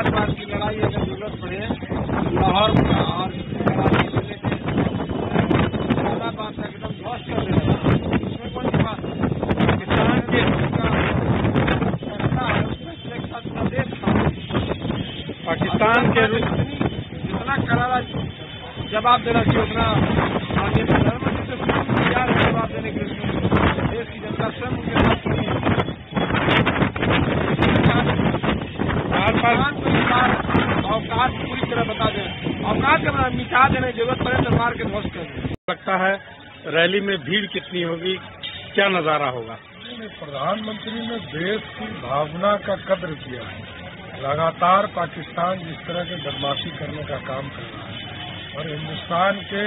چار بار کی لڑائی اگر ضرورت پڑے لاہور اور بات ایک دم دوست کر دے اس کے پاکستان کے جتنا کرارا جواب دینا چاہیے اتنا میں ضرورت پڑے دربار کے پہنچ کر لگتا ہے، ریلی میں بھیڑ کتنی ہوگی، کیا نظارہ ہوگا؟ پردھان منتری نے دیش کی بھاونا کا قدر کیا ہے۔ لگاتار پاکستان جس طرح کے بدماشی کرنے کا کام کر رہا ہے اور ہندوستان کے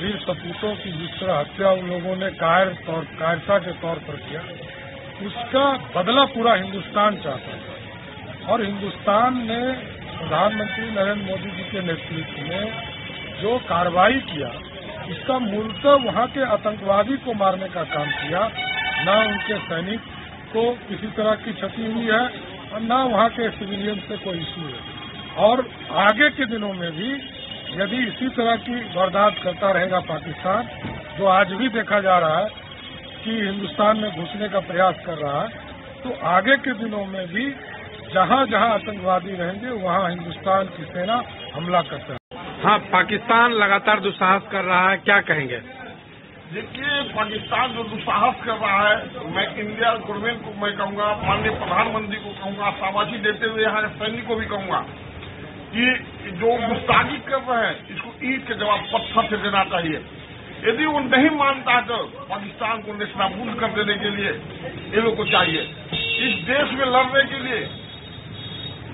ویر سپوتوں کی جس طرح ہتیا ان لوگوں نے کائرتا کے طور پر کیا، اس کا بدلہ پورا ہندوستان چاہتا ہے اور ہندوستان نے پردھان منتری نریندر مودی جی کے نیتو میں جو کاروائی کیا، اس کا ملکہ وہاں کے آتنکوادی کو مارنے کا کام کیا، نہ ان کے سینک کو کسی طرح کی چھتی ہوئی ہے اور نہ وہاں کے سویلین سے کوئی ایشو ہے۔ اور آگے کے دنوں میں بھی یدی اسی طرح کی برداشت کرتا رہے گا پاکستان، جو آج بھی دیکھا جا رہا ہے کہ ہندوستان میں گھسنے کا پریاس کر رہا ہے، تو آگے کے دنوں میں بھی جہاں جہاں آتنکوادی رہیں گے، وہاں ہندوستان کی سینا حملہ کرتا ہے ہاں پاکستان لگاتار دساہس کر رہا ہے، کیا کہیں گے؟ دیکھیے، پاکستان جو دساہس کر رہا ہے، میں انڈیا گورنمنٹ کو میں کہوں گا، مانیہ پردھان منتری کو کہوں گا، شاباشی دیتے ہوئے یہاں سینک کو بھی کہوں گا کہ جو گستاخی کر رہے ہیں، اس کو عید کے جواب پتھر سے دینا چاہیے۔ یدی وہ نہیں مانتا تو پاکستان کو نشنابود کر دینے کے لیے یہ لوگ کو چاہیے۔ اس دیش میں لڑنے کے لیے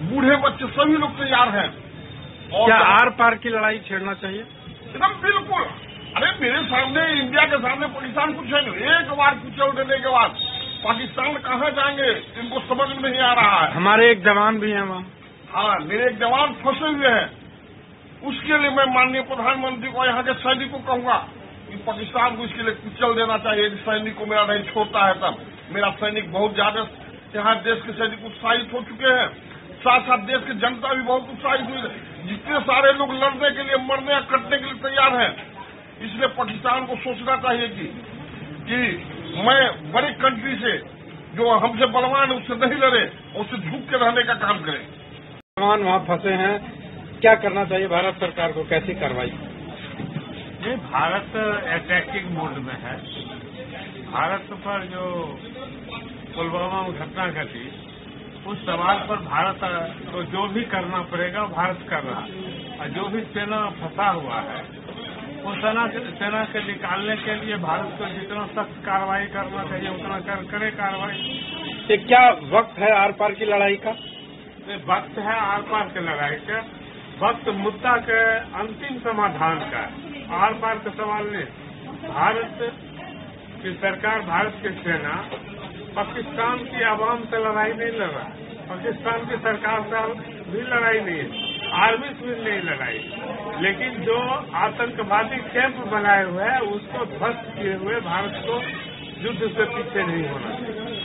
بوڑھے بچے سبھی لوگ تیار ہیں۔ کیا آر پار کی لڑائی چھیڑنا چاہیے؟ ایک دم بالکل۔ ارے میرے سامنے انڈیا کے سامنے پاکستان کچھ ہے ایک بار کچھ دینے کے بعد پاکستان کہاں جائیں گے؟ ان کو سمجھ میں نہیں آ رہا ہے۔ ہمارے ایک جوان بھی ہیں وہاں۔ ہاں میرے ایک جوان پھنسے ہوئے ہیں۔ اس کے لیے میں مانیہ پردھان منتری کو یہاں کے سینک کو کہوں گا کہ پاکستان کو اس کے لیے کچل دینا چاہیے۔ سینک کو میرا نہیں چھوڑتا ہے تب۔ میرا سینک بہت زیادہ یہاں دیش کے سینک اتساہت ہو چکے ہیں۔ ساتھ ساتھ دیش کی جنتا بھی بہت اتساہی ہوئی جتنے سارے لوگ لڑنے کے لیے مرنے یا کٹنے کے لیے تیار ہیں اس لیے پاکستان کو سوچنا چاہیے کہ کہ میں بڑی کنٹری سے جو ہم سے بلوان اس سے نہیں لڑے اس سے جھک کے رہنے کا کام کرے۔ بلوان وہاں پھنسے ہیں۔ کیا کرنا چاہیے؟ بھارت سرکار کو کیسی کاروائی یہ بھارت اٹیکنگ موڈ میں ہے۔ بھارت پر جو پلوامہ میں گھٹنا گھٹی اس سوال پر بھارت کو جو بھی کرنا پڑے گا بھارت کر رہا اور جو بھی سینا پھنسا ہوا ہے وہ سینا کے نکالنے کے لیے بھارت کو جتنا سخت کاروائی کرنا چاہیے اتنا کر, کرے کاروائی۔ یہ کیا وقت ہے آر پار کی لڑائی کا؟ وقت ہے آر پار کی لڑائی کا۔ وقت مدعا کے انتم سمادھان کا ہے۔ آر پار کے سوال نہیں بھارت کی سرکار بھارت کی سینا پاکستان کی عوام سے لڑائی نہیں لڑ رہا۔ پاکستان کی سرکار سے بھی لڑائی نہیں۔ ہے آرمی سے بھی نہیں لڑائی۔ لیکن جو آتنکوادی کیمپ بنائے ہوئے ہیں، اس کو دست کیے ہوئے بھارت کو یدھ سے پیچھے نہیں ہونا۔ چاہیے